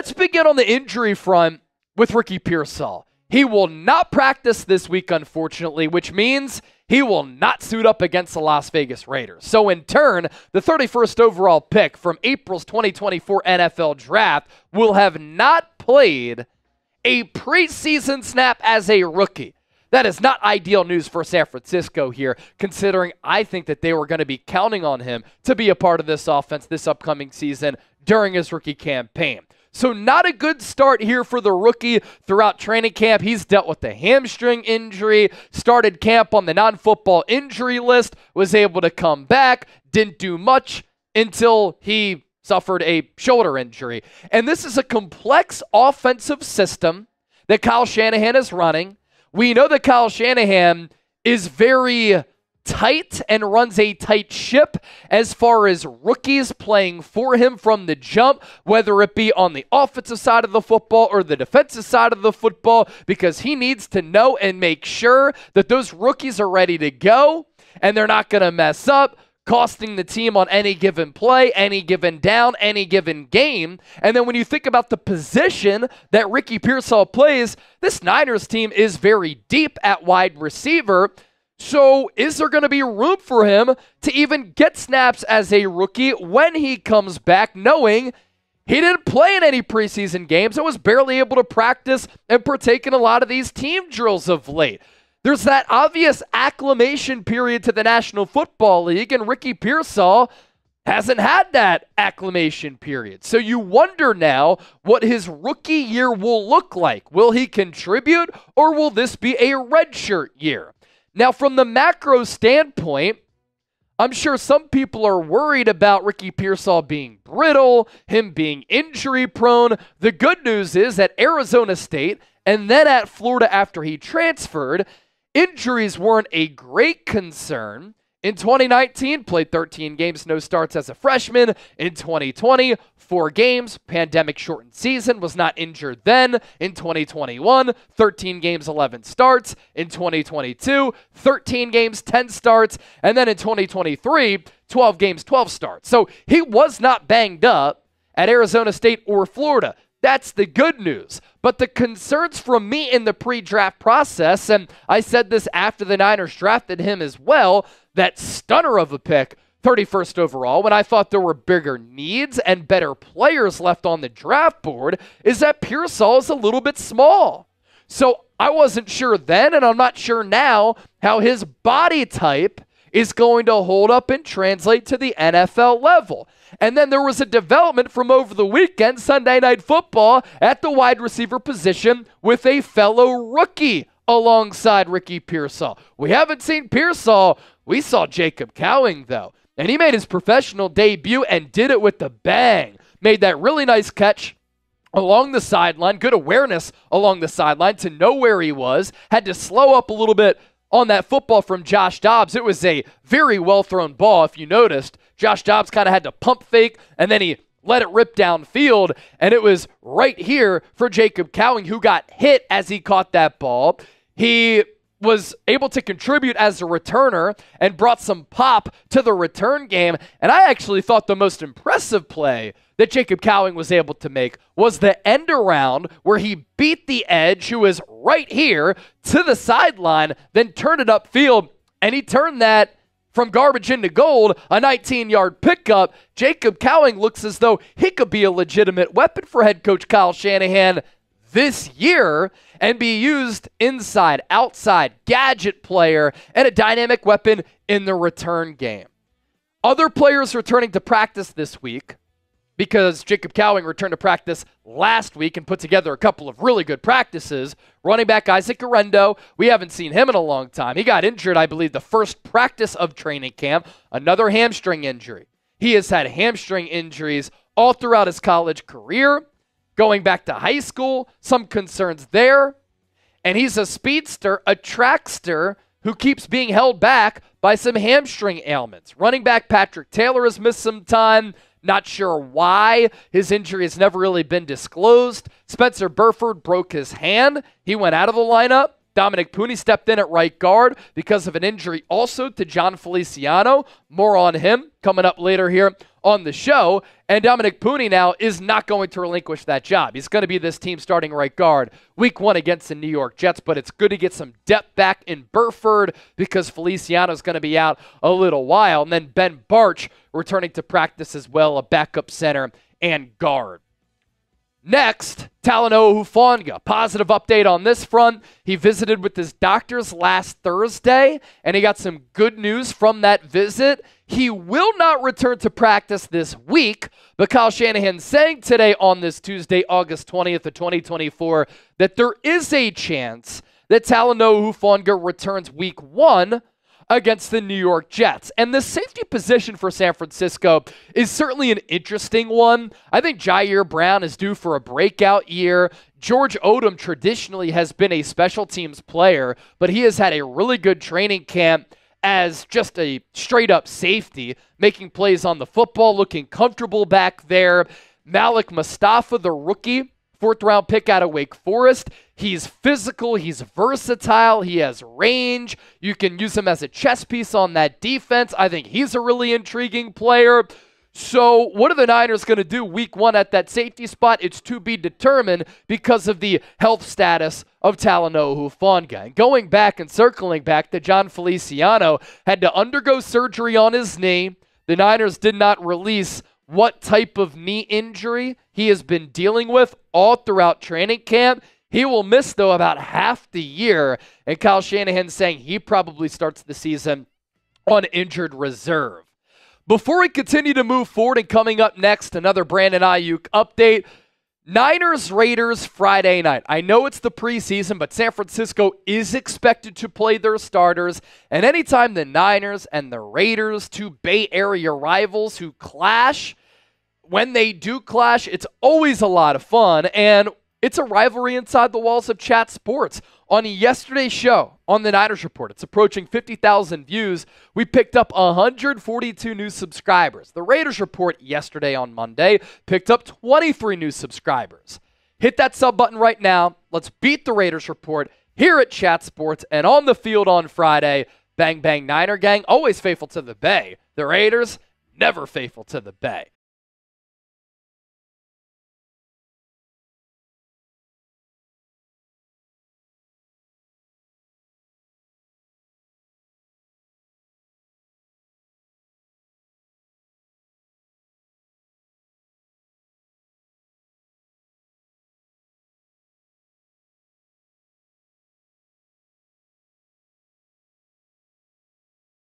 let's begin on the injury front with Ricky Pearsall. He will not practice this week, unfortunately, which means he will not suit up against the Las Vegas Raiders. So, in turn, the 31st overall pick from April's 2024 NFL draft will have not played a preseason snap as a rookie. That is not ideal news for San Francisco here, considering I think that they were going to be counting on him to be a part of this offense this upcoming season during his rookie campaign. So, not a good start here for the rookie throughout training camp. He's dealt with a hamstring injury, started camp on the non football injury list, was able to come back, didn't do much until he suffered a shoulder injury. And this is a complex offensive system that Kyle Shanahan is running. We know that Kyle Shanahan is very tight and runs a tight ship as far as rookies playing for him from the jump, whether it be on the offensive side of the football or the defensive side of the football, because he needs to know and make sure that those rookies are ready to go and they're not going to mess up. Costing the team on any given play, any given down, any given game. And then when you think about the position that Ricky Pearsall plays, this Niners team is very deep at wide receiver. So, is there going to be room for him to even get snaps as a rookie when he comes back, knowing he didn't play in any preseason games and was barely able to practice and partake in a lot of these team drills of late? There's that obvious acclimation period to the National Football League, and Ricky Pearsall hasn't had that acclimation period. So you wonder now what his rookie year will look like. Will he contribute, or will this be a redshirt year? Now, from the macro standpoint, I'm sure some people are worried about Ricky Pearsall being brittle, him being injury prone. The good news is that Arizona State and then at Florida after he transferred, injuries weren't a great concern. In 2019, played 13 games, no starts as a freshman. In 2020, four games, pandemic shortened season, was not injured then. In 2021, 13 games, 11 starts. In 2022, 13 games, 10 starts. And then in 2023, 12 games, 12 starts. So he was not banged up at Arizona State or Florida. That's the good news. But the concerns from me in the pre draft process, and I said this after the Niners drafted him as well, that stunner of a pick, 31st overall, when I thought there were bigger needs and better players left on the draft board, is that Pearsall is a little bit small. So I wasn't sure then, and I'm not sure now how his body type is going to hold up and translate to the NFL level. And then there was a development from over the weekend, Sunday Night Football, at the wide receiver position with a fellow rookie alongside Ricky Pearsall. We haven't seen Pearsall we saw Jacob Cowing, though, and he made his professional debut and did it with the bang. Made that really nice catch along the sideline, good awareness along the sideline to know where he was, had to slow up a little bit on that football from Josh Dobbs. It was a very well thrown ball, if you noticed. Josh Dobbs kind of had to pump fake, and then he let it rip downfield, and it was right here for Jacob Cowing, who got hit as he caught that ball. He was able to contribute as a returner and brought some pop to the return game. And I actually thought the most impressive play that Jacob Cowing was able to make was the end around where he beat the edge, who was right here, to the sideline, then turned it upfield. And he turned that from garbage into gold, a 19 yard pickup. Jacob Cowing looks as though he could be a legitimate weapon for head coach Kyle Shanahan this year and be used inside, outside, gadget player, and a dynamic weapon in the return game. Other players returning to practice this week because Jacob Cowing returned to practice last week and put together a couple of really good practices. Running back Isaac Guerendo, we haven't seen him in a long time. He got injured, I believe, the first practice of training camp, another hamstring injury. He has had hamstring injuries all throughout his college career going back to high school, some concerns there. And he's a speedster, a trackster who keeps being held back by some hamstring ailments. Running back Patrick Taylor has missed some time. Not sure why. His injury has never really been disclosed. Spencer Burford broke his hand. He went out of the lineup. Dominic Puni stepped in at right guard because of an injury also to Jon Feliciano. More on him coming up later here on the show. And Dominic Puni now is not going to relinquish that job. He's going to be this team starting right guard week one against the New York Jets, but it's good to get some depth back in Burford because Feliciano is going to be out a little while. And then Ben Bartch returning to practice as well, a backup center and guard. Next, Talanoa Hufanga. Positive update on this front. He visited with his doctors last Thursday, and he got some good news from that visit. He will not return to practice this week, but Kyle Shanahan saying today on this Tuesday, August 20th of 2024, that there is a chance that Talanoa Hufanga returns week one against the New York Jets. And the safety position for San Francisco is certainly an interesting one. I think Ji'Ayir Brown is due for a breakout year. George Odom traditionally has been a special teams player, but he has had a really good training camp as just a straight up safety, making plays on the football, looking comfortable back there. Malik Mustapha, the rookie, fourth round pick out of Wake Forest. He's physical, he's versatile, he has range. You can use him as a chess piece on that defense. I think he's a really intriguing player. So, what are the Niners going to do week one at that safety spot? It's to be determined because of the health status of Talanoa Hufanga. And going back and circling back to Jon Feliciano, had to undergo surgery on his knee. The Niners did not release what type of knee injury he has been dealing with all throughout training camp. He will miss, though, about half the year. And Kyle Shanahan saying he probably starts the season on injured reserve. Before we continue to move forward and coming up next, another Brandon Aiyuk update. Niners Raiders Friday night. I know it's the preseason, but San Francisco is expected to play their starters. And anytime the Niners and the Raiders, two Bay Area rivals who clash, when they do clash, it's always a lot of fun. And it's a rivalry inside the walls of Chat Sports. On yesterday's show on the Niners Report, it's approaching 50,000 views. We picked up 142 new subscribers. The Raiders Report yesterday on Monday picked up 23 new subscribers. Hit that sub button right now. Let's beat the Raiders Report here at Chat Sports and on the field on Friday. Bang Bang Niner Gang, always faithful to the Bay. The Raiders, never faithful to the Bay.